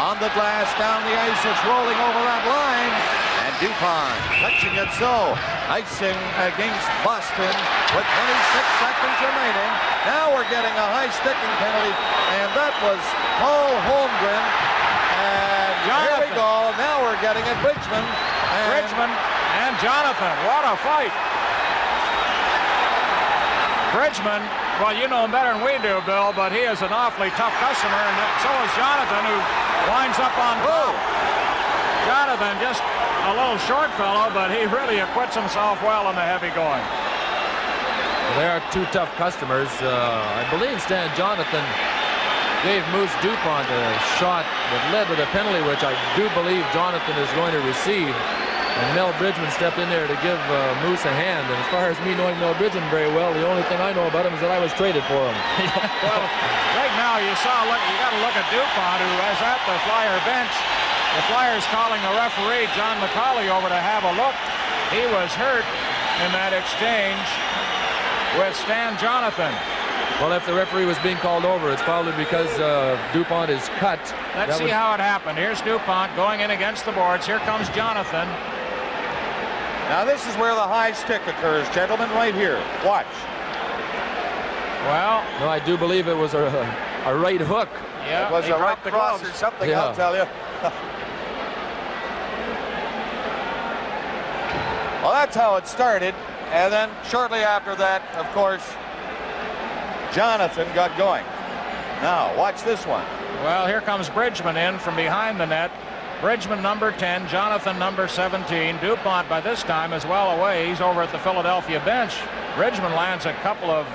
on the glass, down the ice. It's rolling over that line. And DuPont touching it so. Icing against Boston with 26 seconds remaining. Now we're getting a high sticking penalty. And that was Paul Holmgren. And Jonathan. here we go. Now we're getting it. Bridgman. And Bridgman and Jonathan. What a fight. Bridgman, well, you know him better than we do, Bill, but he is an awfully tough customer, and so is Jonathan, who up on top. Jonathan, just a little short fellow, but he really acquits himself well in the heavy going. They are two tough customers. Uh, I believe Stan Jonathan gave Moose DuPont a shot that led to the penalty, which I do believe Jonathan is going to receive. And Mel Bridgman stepped in there to give uh, Moose a hand. And as far as me knowing Mel Bridgman very well, the only thing I know about him is that I was traded for him. Well, right now you saw, look, you got to look at DuPont, who is at the Flyer bench. The Flyers calling the referee, John McCauley, over to have a look. He was hurt in that exchange with Stan Jonathan. well, if the referee was being called over, it's probably because uh, DuPont is cut. Let's That see was- how it happened. Here's DuPont going in against the boards. Here comes Jonathan. Now this is where the high stick occurs, gentlemen, right here. Watch. Well, No, I do believe it was a, a right hook. yeah, it was a right the cross gloves. or something, Yeah. I'll tell you. well, that's how it started. And then shortly after that, of course, Jonathan got going. Now, watch this one. Well, here comes Bridgman in from behind the net. Bridgman number 10, Jonathan number 17. DuPont by this time is well away. He's over at the Philadelphia bench. Bridgman lands a couple of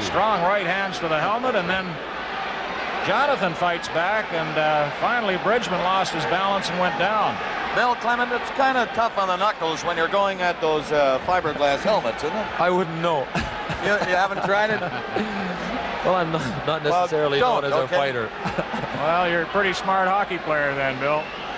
strong right hands to the helmet, and then Jonathan fights back, and uh, finally Bridgman lost his balance and went down. Bill Clement, it's kind of tough on the knuckles when you're going at those uh, fiberglass helmets, isn't it? I wouldn't know. You, you haven't tried it? Well, I'm not, not necessarily don't, known as okay? a fighter. Well, you're a pretty smart hockey player then, Bill.